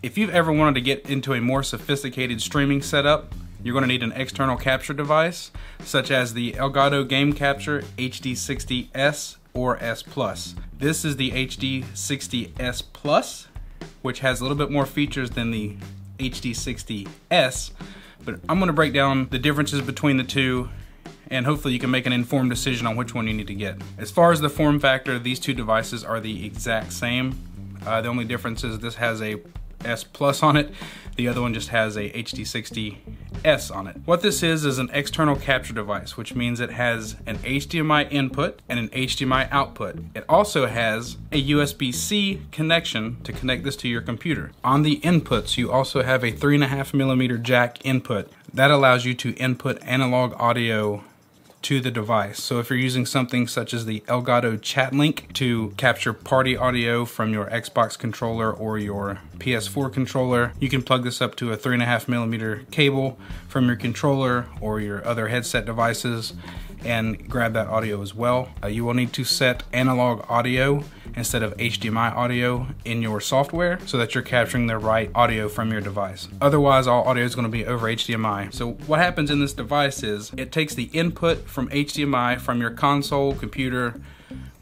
If you've ever wanted to get into a more sophisticated streaming setup, you're going to need an external capture device, such as the Elgato Game Capture HD60S or S Plus. This is the HD60S Plus, which has a little bit more features than the HD60S, but I'm going to break down the differences between the two and hopefully you can make an informed decision on which one you need to get. As far as the form factor, these two devices are the exact same. Uh, the only difference is this has a S Plus on it. The other one just has a HD60S on it. What this is is an external capture device, which means it has an HDMI input and an HDMI output. It also has a USB-C connection to connect this to your computer. On the inputs, you also have a three and a half millimeter jack input. That allows you to input analog audio to the device. So if you're using something such as the Elgato Chat Link to capture party audio from your Xbox controller or your PS4 controller, you can plug this up to a three and a half millimeter cable from your controller or your other headset devices and grab that audio as well. Uh, you will need to set analog audio instead of HDMI audio in your software so that you're capturing the right audio from your device. Otherwise, all audio is going to be over HDMI. So what happens in this device is it takes the input from HDMI from your console, computer,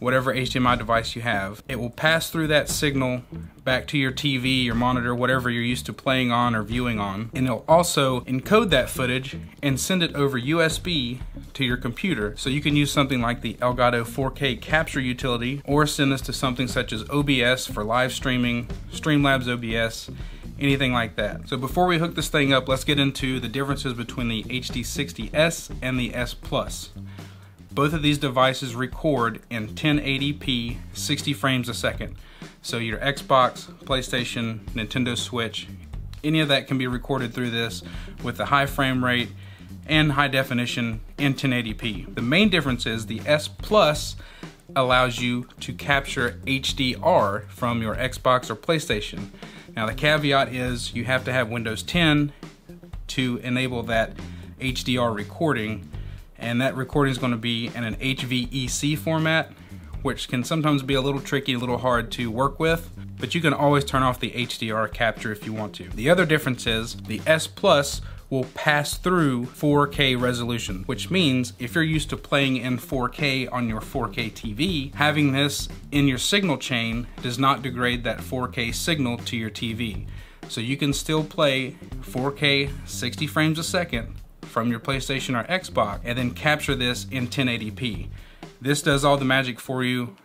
whatever HDMI device you have. It will pass through that signal back to your TV, your monitor, whatever you're used to playing on or viewing on. And it'll also encode that footage and send it over USB to your computer. So you can use something like the Elgato 4K capture utility or send this to something such as OBS for live streaming, Streamlabs OBS, anything like that. So before we hook this thing up, let's get into the differences between the HD60S and the S Plus. Both of these devices record in 1080p 60 frames a second. So your Xbox, PlayStation, Nintendo Switch, any of that can be recorded through this with the high frame rate and high definition in 1080p. The main difference is the S Plus allows you to capture HDR from your Xbox or PlayStation. Now the caveat is you have to have Windows 10 to enable that HDR recording and that recording is going to be in an HVEC format which can sometimes be a little tricky, a little hard to work with, but you can always turn off the HDR capture if you want to. The other difference is the S Plus will pass through 4K resolution, which means if you're used to playing in 4K on your 4K TV, having this in your signal chain does not degrade that 4K signal to your TV. So you can still play 4K 60 frames a second from your PlayStation or Xbox and then capture this in 1080p. This does all the magic for you.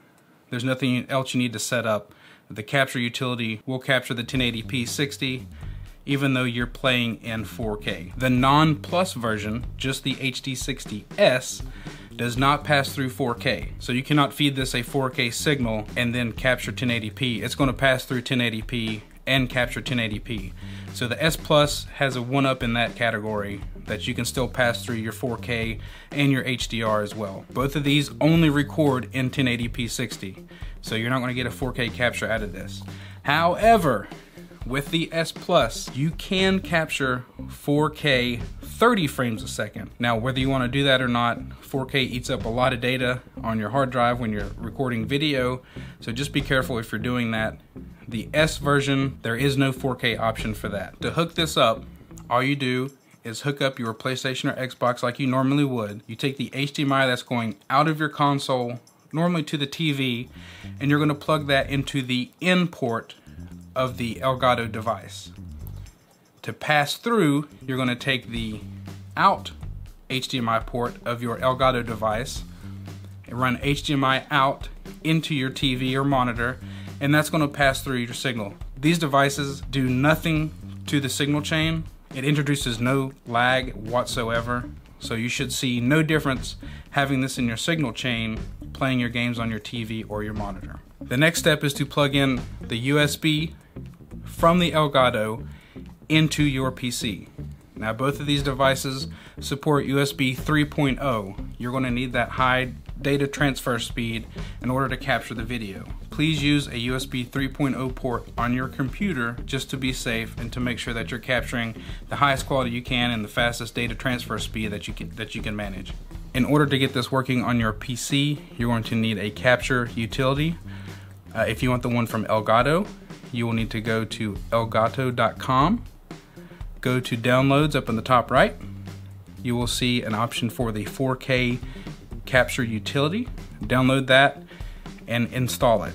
There's nothing else you need to set up. The capture utility will capture the 1080p 60 even though you're playing in 4K. The non-plus version, just the HD60S, does not pass through 4K. So you cannot feed this a 4K signal and then capture 1080p. It's gonna pass through 1080p and capture 1080p. So the S Plus has a one up in that category that you can still pass through your 4K and your HDR as well. Both of these only record in 1080p 60. So you're not gonna get a 4K capture out of this. However, with the S Plus, you can capture 4K 30 frames a second. Now, whether you want to do that or not, 4K eats up a lot of data on your hard drive when you're recording video, so just be careful if you're doing that. The S version, there is no 4K option for that. To hook this up, all you do is hook up your PlayStation or Xbox like you normally would. You take the HDMI that's going out of your console, normally to the TV, and you're gonna plug that into the in port of the Elgato device. To pass through, you're going to take the out HDMI port of your Elgato device and run HDMI out into your TV or monitor, and that's going to pass through your signal. These devices do nothing to the signal chain. It introduces no lag whatsoever, so you should see no difference having this in your signal chain playing your games on your TV or your monitor. The next step is to plug in the USB from the Elgato into your PC. Now both of these devices support USB 3.0. You're going to need that high data transfer speed in order to capture the video. Please use a USB 3.0 port on your computer just to be safe and to make sure that you're capturing the highest quality you can and the fastest data transfer speed that you can, that you can manage. In order to get this working on your PC, you're going to need a capture utility. Uh, if you want the one from Elgato, you will need to go to elgato.com, go to downloads up in the top right. You will see an option for the 4K capture utility. Download that and install it.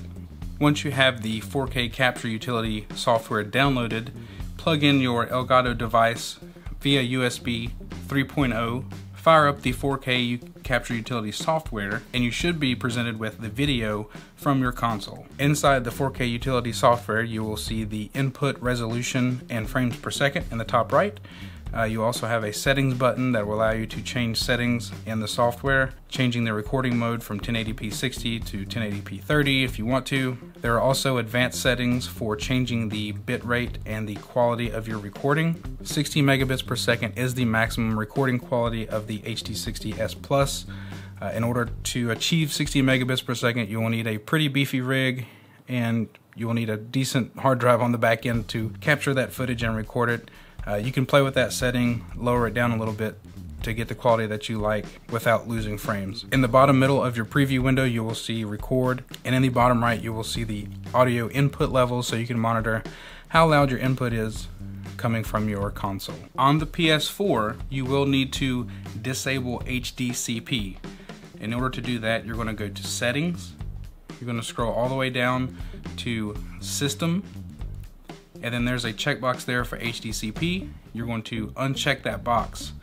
Once you have the 4K capture utility software downloaded, plug in your Elgato device via USB 3.0 fire up the 4K Capture Utility software, and you should be presented with the video from your console. Inside the 4K Utility software, you will see the input resolution and frames per second in the top right. Uh, you also have a settings button that will allow you to change settings in the software, changing the recording mode from 1080p 60 to 1080p 30 if you want to. There are also advanced settings for changing the bit rate and the quality of your recording. 60 megabits per second is the maximum recording quality of the HD60S Plus. Uh, in order to achieve 60 megabits per second, you will need a pretty beefy rig and you will need a decent hard drive on the back end to capture that footage and record it. Uh, you can play with that setting, lower it down a little bit to get the quality that you like without losing frames. In the bottom middle of your preview window, you will see record, and in the bottom right, you will see the audio input levels so you can monitor how loud your input is coming from your console. On the PS4, you will need to disable HDCP. In order to do that, you're going to go to settings, you're going to scroll all the way down to system and then there's a checkbox there for HDCP. You're going to uncheck that box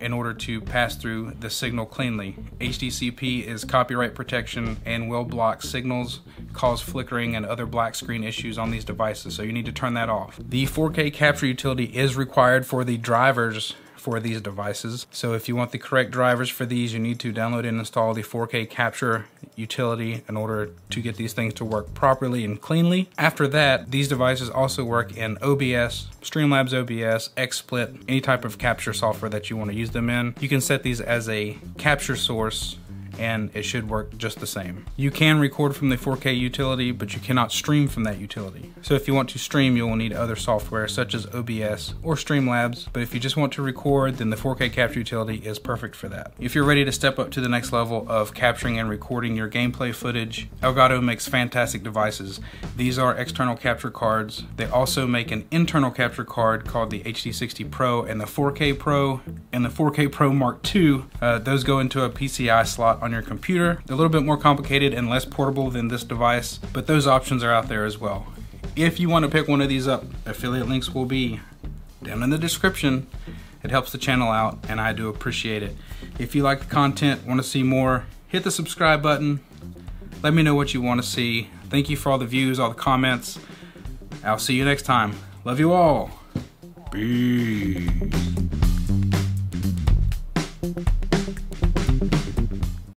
in order to pass through the signal cleanly. HDCP is copyright protection and will block signals, cause flickering and other black screen issues on these devices, so you need to turn that off. The 4K capture utility is required for the drivers for these devices. So if you want the correct drivers for these, you need to download and install the 4K capture utility in order to get these things to work properly and cleanly. After that, these devices also work in OBS, Streamlabs OBS, XSplit, any type of capture software that you want to use them in. You can set these as a capture source and it should work just the same. You can record from the 4K utility, but you cannot stream from that utility. So if you want to stream, you will need other software such as OBS or Streamlabs, but if you just want to record, then the 4K capture utility is perfect for that. If you're ready to step up to the next level of capturing and recording your gameplay footage, Elgato makes fantastic devices. These are external capture cards. They also make an internal capture card called the HD60 Pro and the 4K Pro and the 4K Pro Mark II. Uh, those go into a PCI slot on your computer. They're a little bit more complicated and less portable than this device, but those options are out there as well. If you want to pick one of these up, affiliate links will be down in the description. It helps the channel out and I do appreciate it. If you like the content, want to see more, hit the subscribe button. Let me know what you want to see. Thank you for all the views, all the comments. I'll see you next time. Love you all. Peace.